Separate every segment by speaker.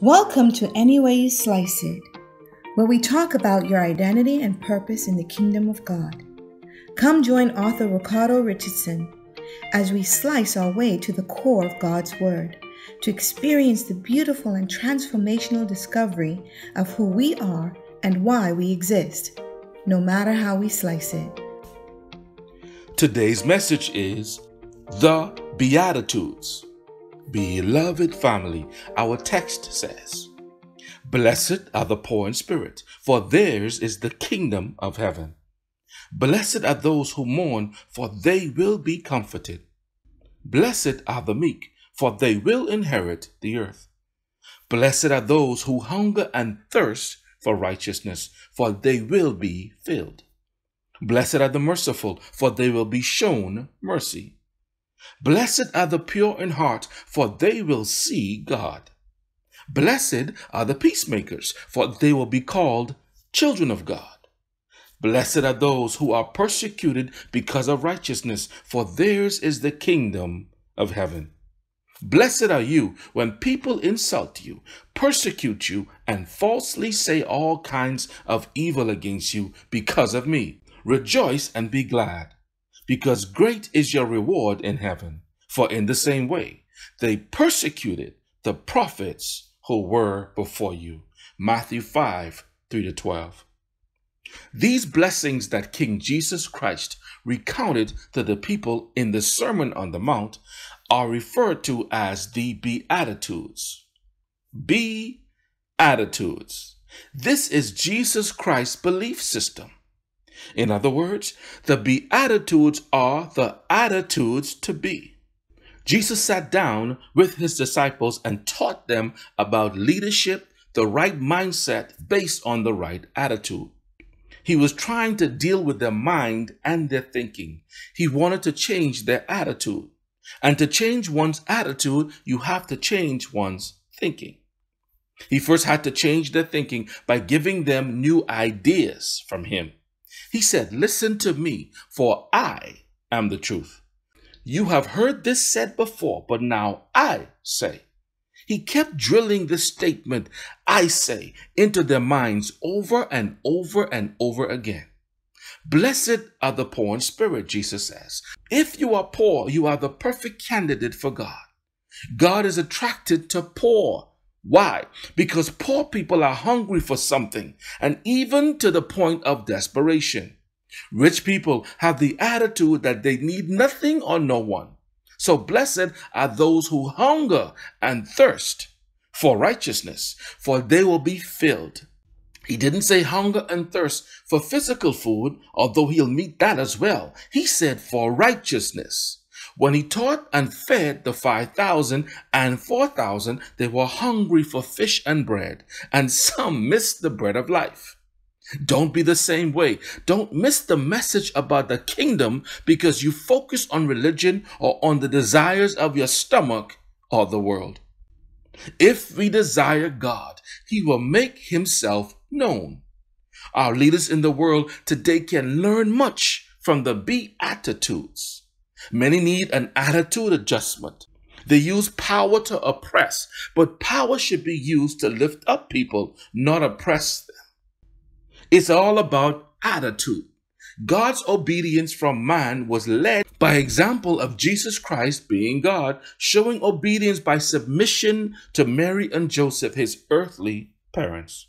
Speaker 1: Welcome to Any Way You Slice It, where we talk about your identity and purpose in the kingdom of God. Come join author Ricardo Richardson as we slice our way to the core of God's Word to experience the beautiful and transformational discovery of who we are and why we exist, no matter how we slice it.
Speaker 2: Today's message is the Beatitudes. Beloved family, our text says, Blessed are the poor in spirit, for theirs is the kingdom of heaven. Blessed are those who mourn, for they will be comforted. Blessed are the meek, for they will inherit the earth. Blessed are those who hunger and thirst for righteousness, for they will be filled. Blessed are the merciful, for they will be shown mercy. Blessed are the pure in heart, for they will see God. Blessed are the peacemakers, for they will be called children of God. Blessed are those who are persecuted because of righteousness, for theirs is the kingdom of heaven. Blessed are you when people insult you, persecute you, and falsely say all kinds of evil against you because of me. Rejoice and be glad because great is your reward in heaven. For in the same way, they persecuted the prophets who were before you. Matthew 5 3 to 12. These blessings that King Jesus Christ recounted to the people in the Sermon on the Mount are referred to as the Beatitudes. Beatitudes. This is Jesus Christ's belief system. In other words, the Beatitudes are the attitudes to be. Jesus sat down with his disciples and taught them about leadership, the right mindset based on the right attitude. He was trying to deal with their mind and their thinking. He wanted to change their attitude. And to change one's attitude, you have to change one's thinking. He first had to change their thinking by giving them new ideas from him. He said, Listen to me, for I am the truth. You have heard this said before, but now I say. He kept drilling this statement, I say, into their minds over and over and over again. Blessed are the poor in spirit, Jesus says. If you are poor, you are the perfect candidate for God. God is attracted to poor why? Because poor people are hungry for something, and even to the point of desperation. Rich people have the attitude that they need nothing or no one. So blessed are those who hunger and thirst for righteousness, for they will be filled. He didn't say hunger and thirst for physical food, although he'll meet that as well. He said for righteousness. When he taught and fed the 5,000 and 4,000, they were hungry for fish and bread, and some missed the bread of life. Don't be the same way. Don't miss the message about the kingdom because you focus on religion or on the desires of your stomach or the world. If we desire God, He will make Himself known. Our leaders in the world today can learn much from the Beatitudes. Many need an attitude adjustment. They use power to oppress, but power should be used to lift up people, not oppress them. It's all about attitude. God's obedience from man was led by example of Jesus Christ being God, showing obedience by submission to Mary and Joseph, his earthly parents.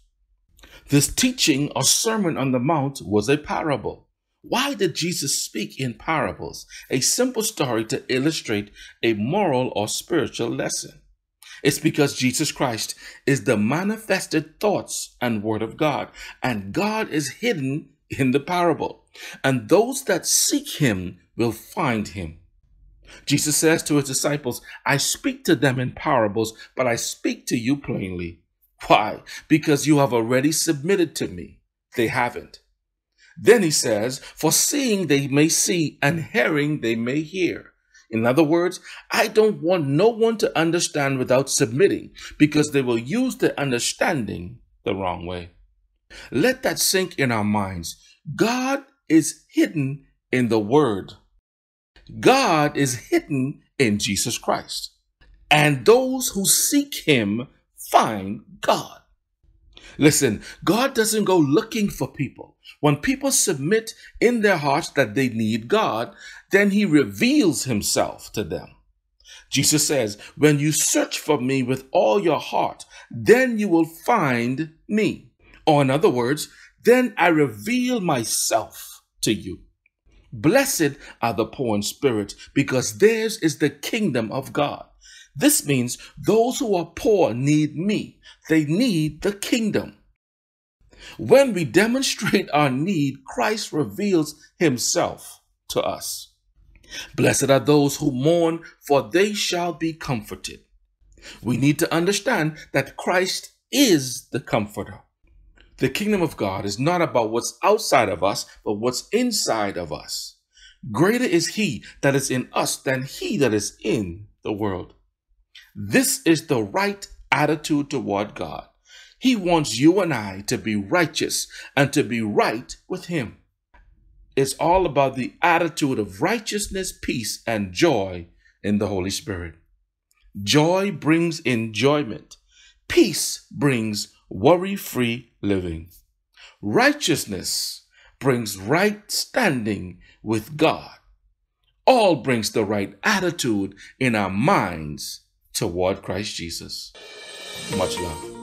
Speaker 2: This teaching or Sermon on the Mount was a parable. Why did Jesus speak in parables? A simple story to illustrate a moral or spiritual lesson. It's because Jesus Christ is the manifested thoughts and word of God, and God is hidden in the parable. And those that seek him will find him. Jesus says to his disciples, I speak to them in parables, but I speak to you plainly. Why? Because you have already submitted to me. They haven't. Then he says, For seeing they may see, and hearing they may hear. In other words, I don't want no one to understand without submitting, because they will use their understanding the wrong way. Let that sink in our minds. God is hidden in the Word. God is hidden in Jesus Christ. And those who seek Him find God. Listen, God doesn't go looking for people. When people submit in their hearts that they need God, then he reveals himself to them. Jesus says, When you search for me with all your heart, then you will find me. Or, in other words, then I reveal myself to you. Blessed are the poor in spirit, because theirs is the kingdom of God. This means those who are poor need me, they need the kingdom. When we demonstrate our need, Christ reveals himself to us. Blessed are those who mourn, for they shall be comforted. We need to understand that Christ is the comforter. The kingdom of God is not about what's outside of us, but what's inside of us. Greater is he that is in us than he that is in the world. This is the right attitude toward God. He wants you and I to be righteous and to be right with him. It's all about the attitude of righteousness, peace, and joy in the Holy Spirit. Joy brings enjoyment. Peace brings worry free living. Righteousness brings right standing with God. All brings the right attitude in our minds toward Christ Jesus. Much love.